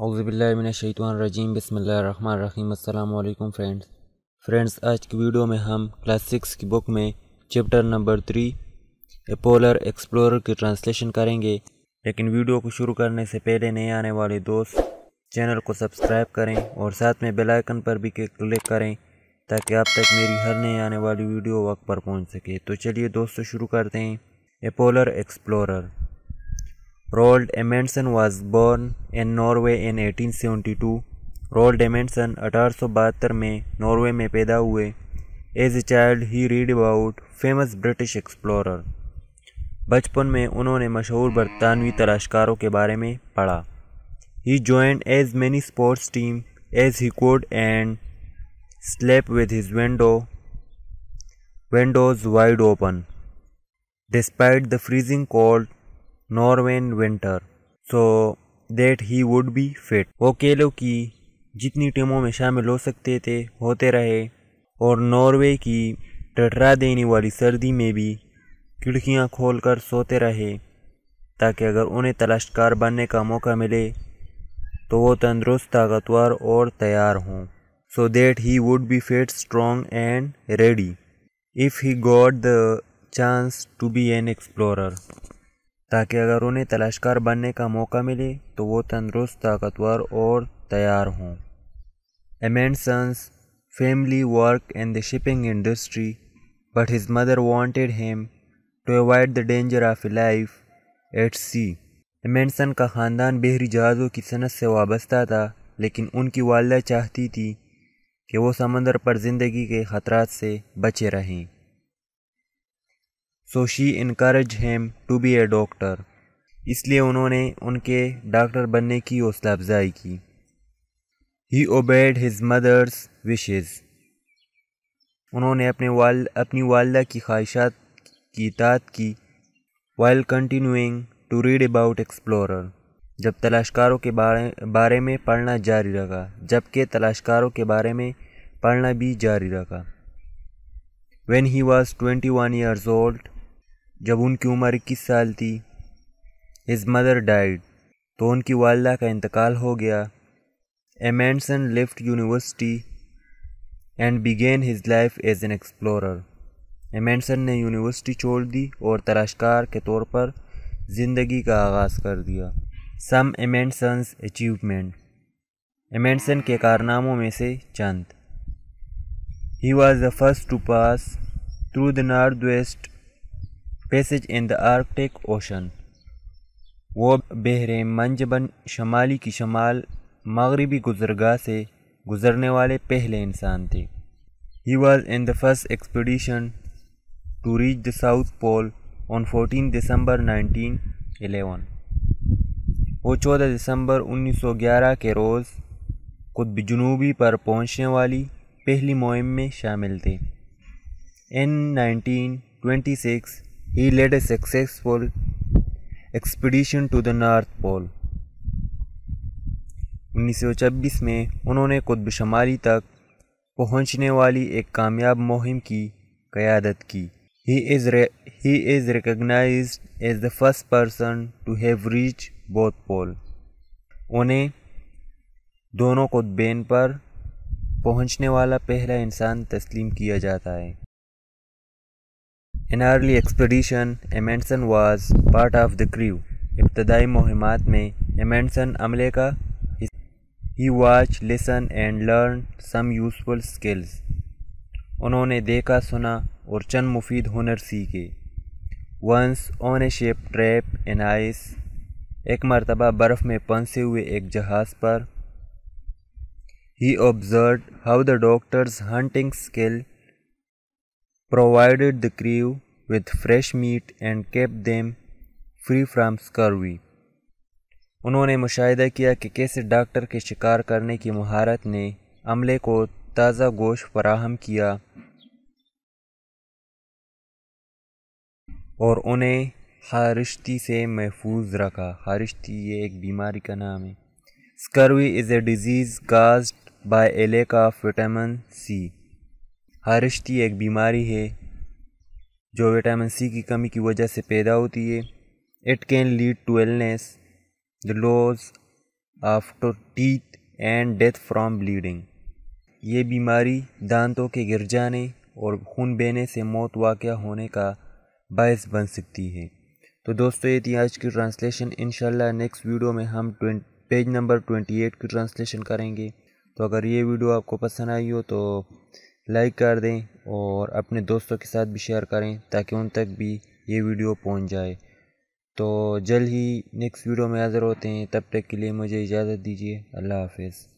अज़बिल्लिनशैतरजीम बसमीम friends friends आज की वीडियो में हम क्लास सिक्स की बुक में chapter number three a polar explorer की ट्रांसलेशन करेंगे। लेकिन वीडियो को शुरू करने से पहले नए आने वाले दोस्त चैनल को सब्सक्राइब करें और साथ में बेल आइकन पर भी क्लिक करें ताकि आप तक मेरी हर नई आने वाली वीडियो वक्त पर पहुँच सके। तो चलिए दोस्तों, शुरू करते हैं। A polar explorer Roald Amundsen was born in Norway in 1872. Roald Amundsen अठारह में नॉर्वे में पैदा हुए. As a child he read about famous British explorer बचपन में उन्होंने मशहूर बरतानवी तलाशकारों के बारे में पढ़ा. He join as many sports team as he could and slept with his window windows wide open despite the freezing cold Norwegian winter. So that he would be fit वो केलो की जितनी टीमों में शामिल हो सकते थे, होते रहे। और नॉर्वे की टटरा देने वाली सर्दी में भी खिड़कियाँ खोलकर सोते रहे, ताकि अगर उन्हें तलाशकार बनने का मौका मिले तो वो तंदुरुस्त, ताकतवर और तैयार हों। So that he would be fit strong and ready if he got the chance to be an explorer ताकि अगर उन्हें तलाशकार बनने का मौका मिले तो वो तंदुरुस्त, ताकतवर और तैयार हों। Amundsen's family work in the shipping industry but his mother wanted him to avoid the danger of life at sea Amundsen का ख़ानदान बहरी जहाज़ों की सनत से वाबस्ता था, लेकिन उनकी वालदा चाहती थी कि वो समंदर पर ज़िंदगी के ख़तरात से बचे रहें। So she encourage him to be a doctor. इसलिए उन्होंने उनके डॉक्टर बनने की हौसला अफजाई की। He obeyed his mother's wishes उन्होंने अपने वाल, अपनी वालदा की ख्वाहिशात की तात की while continuing to read about explorer जब तलाशकारों के बारे बारे में पढ़ना जारी रखा, जबकि तलाशकारों के बारे में पढ़ना भी जारी रखा। When he was twenty one years old जब उनकी उम्र इक्कीस साल थी। हिज मदर डाइड तो उनकी वालदा का इंतकाल हो गया। Amundsen left university and began his life as an explorer Amundsen ने यूनिवर्सिटी छोड़ दी और तलाशकार के तौर पर ज़िंदगी का आगाज़ कर दिया। सम एमेंडसन्स अचीवमेंट एमेंडसन के कारनामों में से चंद। He was the first to pass through the north west passage in the Arctic ocean वो बहरे मंजबन शमाली की शमाल मगरबी गुजरगाह से गुजरने वाले पहले इंसान थे। He was in the first expedition to reach the south pole on 14 December 1911 वो 14 दिसंबर 1911 के रोज़ कुतब जनूबी पर पहुँचने वाली पहली मुहिम में शामिल थे। In 1926 He led a successful expedition to the North Pole. 1926 में उन्होंने कुतब शमाली तक पहुँचने वाली एक कामयाब मुहिम की क़यादत की। He is he is recognized as the first person to have reach both pole उन्हें दोनों कुतबेन पर पहुँचने वाला पहला इंसान तस्लीम किया जाता है। In early expedition Amundsen was part of the crew इब्तदाई मुहिमात में एमेंडसन अमले का he watch listen and learn some useful skills उन्होंने देखा, सुना, और चंद मुफीद हुनर सीखे। Once on a ship trap in ice एक मरतबा बर्फ़ में पंसे हुए एक जहाज़ पर he observe how the doctor's hunting skill provided the crew with fresh meat and kept them free from scurvy. उन्होंने मुशाहिदा किया कि कैसे डॉक्टर के शिकार करने की महारत ने अमले को ताज़ा गोश्त फराहम किया और उन्हें हारिश्ती से महफूज रखा। हारिश्ती ये एक बीमारी का नाम है। Scurvy is a disease caused by a of vitamin C हारिश्ती एक बीमारी है, जो विटामिन सी की कमी की वजह से पैदा होती है। It can lead to illness the loss after teeth and death from bleeding ये बीमारी दांतों के गिर जाने और खून बहने से मौत वाक़ होने का बायस बन सकती है। तो दोस्तों, ये थी आज की ट्रांसलेशन इन नेक्स्ट वीडियो में हम पेज नंबर ट्वेंटी एट की ट्रांसलेशन करेंगे। तो अगर ये वीडियो आपको पसंद आई हो तो लाइक कर दें और अपने दोस्तों के साथ भी शेयर करें ताकि उन तक भी ये वीडियो पहुँच जाए। तो जल्द ही नेक्स्ट वीडियो में हाज़िर होते हैं। तब तक के लिए मुझे इजाज़त दीजिए। अल्लाह हाफिज़।